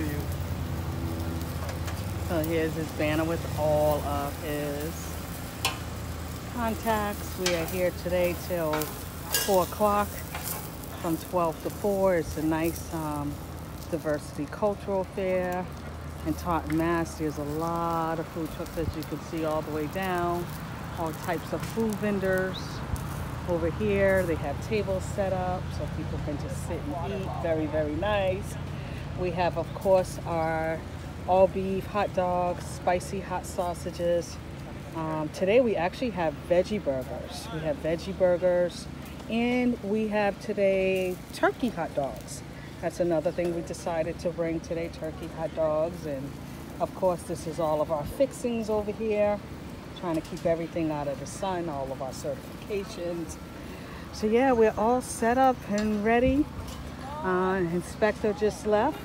to you. So here's his banner with all of his contacts. We are here today till 4 o'clock from 12 to 4. It's a nice um, diversity cultural fair in Taunton, Mass. There's a lot of food trucks as you can see all the way down. All types of food vendors. Over here, they have tables set up so people can just sit and eat. Very, very nice. We have, of course, our all beef hot dogs, spicy hot sausages. Um, today we actually have veggie burgers. We have veggie burgers and we have today turkey hot dogs. That's another thing we decided to bring today, turkey hot dogs. And of course, this is all of our fixings over here. Trying to keep everything out of the sun, all of our certifications. So yeah, we're all set up and ready. Uh, inspector just left.